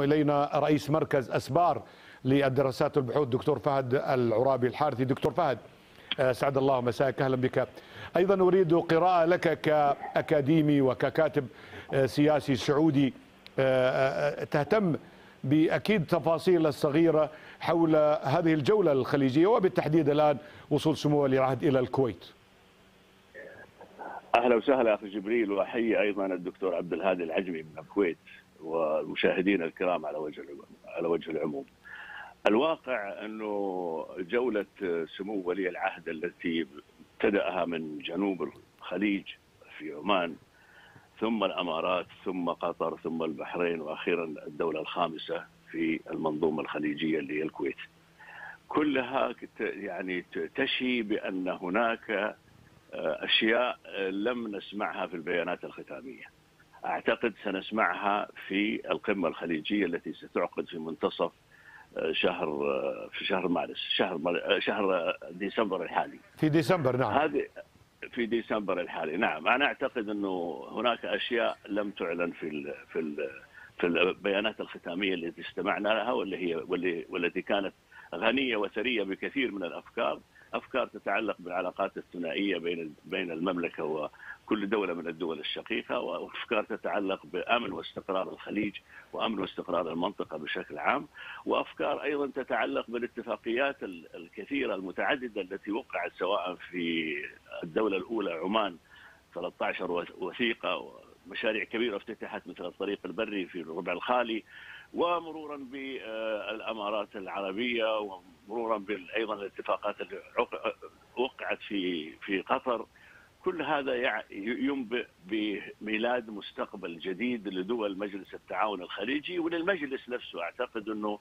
إلينا رئيس مركز أسبار للدراسات والبحوث دكتور فهد العرابي الحارثي. دكتور فهد سعد الله مساك. أهلا بك. أيضا أريد قراءة لك كأكاديمي وككاتب سياسي سعودي. تهتم بأكيد تفاصيل الصغيرة حول هذه الجولة الخليجية وبالتحديد الآن وصول سمو ولي العهد إلى الكويت. أهلا وسهلا أخي جبريل وأحيي أيضا الدكتور عبد الهادي العجمي من الكويت. والمشاهدين الكرام على وجه على وجه العموم. الواقع أنه جولة سمو ولي العهد التي ابتدأها من جنوب الخليج في عمان ثم الإمارات ثم قطر ثم البحرين وأخيرا الدولة الخامسة في المنظومة الخليجية اللي هي الكويت. كلها يعني تشي بأن هناك أشياء لم نسمعها في البيانات الختامية. أعتقد سنسمعها في القمة الخليجية التي ستعقد في منتصف شهر في شهر مارس شهر شهر ديسمبر الحالي. في ديسمبر نعم. هذه في ديسمبر الحالي نعم. أنا أعتقد أنه هناك أشياء لم تعلن في ال في ال في البيانات الختامية التي استمعنا لها واللي هي واللي والتي كانت غنية وثرية بكثير من الأفكار. أفكار تتعلق بالعلاقات الثنائية بين بين المملكة وكل دولة من الدول الشقيقة وأفكار تتعلق بأمن واستقرار الخليج وأمن واستقرار المنطقة بشكل عام وأفكار أيضا تتعلق بالاتفاقيات الكثيرة المتعددة التي وقعت سواء في الدولة الأولى عمان 13 وثيقة مشاريع كبيرة افتتحت مثل الطريق البري في الربع الخالي ومرورا بالأمارات العربية ومرورا أيضا الاتفاقات اللي وقعت في في قطر كل هذا ينبئ بميلاد مستقبل جديد لدول مجلس التعاون الخليجي وللمجلس نفسه أعتقد أنه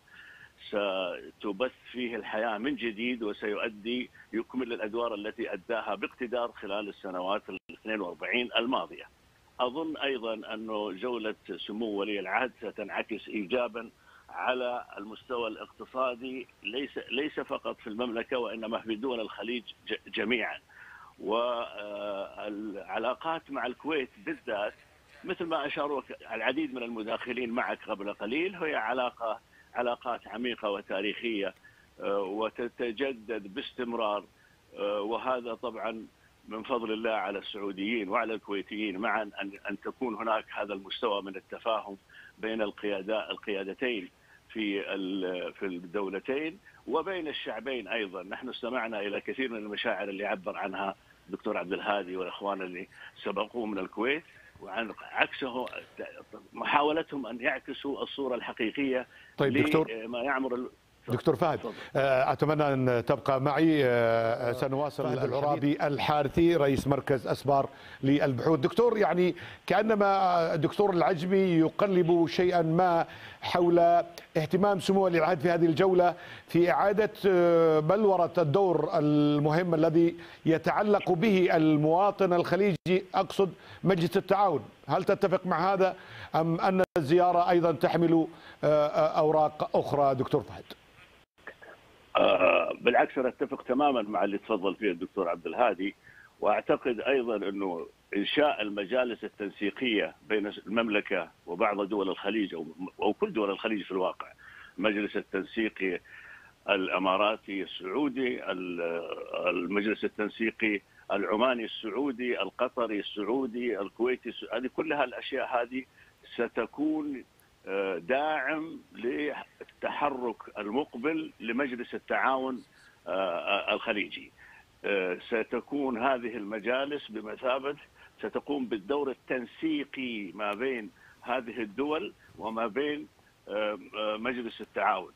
ستبث فيه الحياة من جديد وسيؤدي يكمل الأدوار التي أداها باقتدار خلال السنوات ال 42 الماضية. أظن أيضا انه جولة سمو ولي العهد ستنعكس ايجابا على المستوى الاقتصادي ليس ليس فقط في المملكة وإنما في دول الخليج جميعا. والعلاقات مع الكويت بالذات مثل ما اشاروا العديد من المداخلين معك قبل قليل هي علاقة علاقات عميقة وتاريخية وتتجدد باستمرار وهذا طبعا من فضل الله على السعوديين وعلى الكويتيين معا ان أن تكون هناك هذا المستوى من التفاهم بين القيادات القيادتين في في الدولتين وبين الشعبين أيضا، نحن استمعنا إلى كثير من المشاعر اللي عبر عنها الدكتور عبد الهادي والإخوان اللي سبقوه من الكويت وعن عكسه محاولتهم أن يعكسوا الصورة الحقيقية طيب دكتور. ما يعمر دكتور فهد أتمنى أن تبقى معي سنواصل العرابي الحارثي رئيس مركز أسبار للبحوث. دكتور يعني كأنما الدكتور العجمي يقلب شيئا ما حول اهتمام سمو ولي العهد في هذه الجولة في إعادة بلورة الدور المهم الذي يتعلق به المواطن الخليجي أقصد مجلس التعاون. هل تتفق مع هذا أم أن الزيارة أيضا تحمل أوراق أخرى دكتور فهد؟ آه بالعكس أنا أتفق تماما مع اللي تفضل فيه الدكتور عبد الهادي وأعتقد أيضا إنه إنشاء المجالس التنسيقية بين المملكة وبعض دول الخليج أو أو كل دول الخليج في الواقع المجلس التنسيقي الإماراتي السعودي المجلس التنسيقي العماني السعودي القطري السعودي الكويتي هذه كلها الأشياء هذه ستكون داعم للتحرك المقبل لمجلس التعاون الخليجي. ستكون هذه المجالس بمثابة ستقوم بالدور التنسيقي ما بين هذه الدول وما بين مجلس التعاون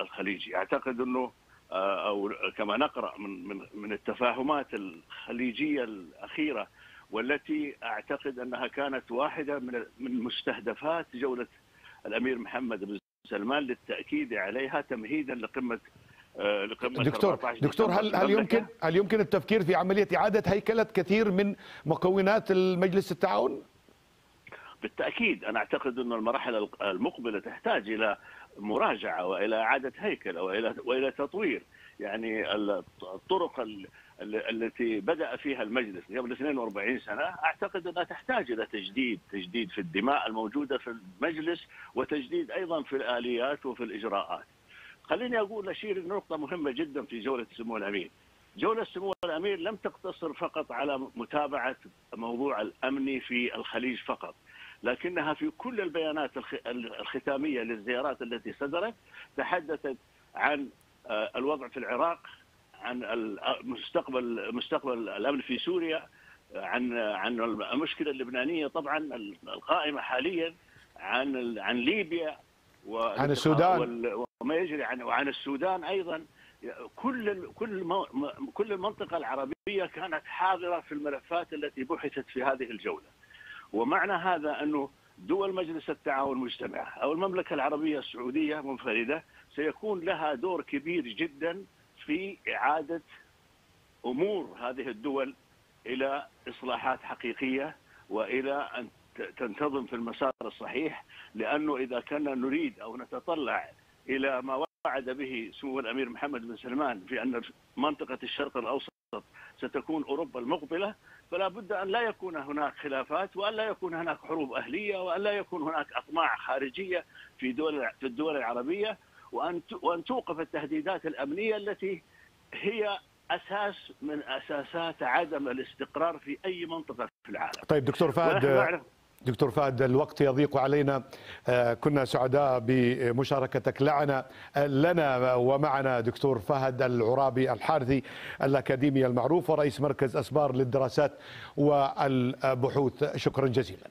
الخليجي. أعتقد أنه أو كما نقرأ من من من التفاهمات الخليجية الأخيرة والتي أعتقد أنها كانت واحدة من من مستهدفات جولة الأمير محمد بن سلمان للتأكيد عليها تمهيدا لقمة لقمة دكتور دكتور هل هل يمكن هل يمكن التفكير في عملية إعادة هيكلة كثير من مكونات المجلس التعاون؟ بالتأكيد. أنا أعتقد انه المراحل المقبلة تحتاج إلى مراجعة وإلى إعادة هيكلة والى وإلى تطوير. يعني الطرق التي بدأ فيها المجلس قبل 42 سنة أعتقد أنها تحتاج إلى تجديد، تجديد في الدماء الموجودة في المجلس وتجديد أيضا في الآليات وفي الإجراءات. خليني أقول أشير نقطة مهمة جدا في جولة سمو الامير. جولة سمو الأمير لم تقتصر فقط على متابعة موضوع الأمني في الخليج فقط لكنها في كل البيانات الختامية للزيارات التي صدرت تحدثت عن الوضع في العراق عن مستقبل مستقبل الأمن في سوريا عن عن المشكلة اللبنانية طبعا القائمة حاليا عن عن ليبيا عن السودان. وما يجري عن وعن السودان أيضا. كل كل كل المنطقة العربية كانت حاضرة في الملفات التي بحثت في هذه الجولة. ومعنى هذا أنه دول مجلس التعاون المجتمع أو المملكة العربية السعودية منفردة سيكون لها دور كبير جدا في إعادة أمور هذه الدول إلى إصلاحات حقيقية وإلى أن تنتظم في المسار الصحيح لأنه إذا كنا نريد أو نتطلع إلى ما وعد به سمو الأمير محمد بن سلمان في أن منطقة الشرق الأوسط ستكون أوروبا المقبلة فلا بد أن لا يكون هناك خلافات وأن لا يكون هناك حروب أهلية وأن لا يكون هناك أطماع خارجية في دول في الدول العربية. وأن وأن توقف التهديدات الأمنية التي هي أساس من أساسات عدم الاستقرار في أي منطقة في العالم. طيب دكتور فهد دكتور فهد الوقت يضيق علينا. كنا سعداء بمشاركتك لنا لنا ومعنا دكتور فهد العرابي الحارثي الأكاديمي المعروف ورئيس مركز أسبار للدراسات والبحوث. شكرا جزيلا.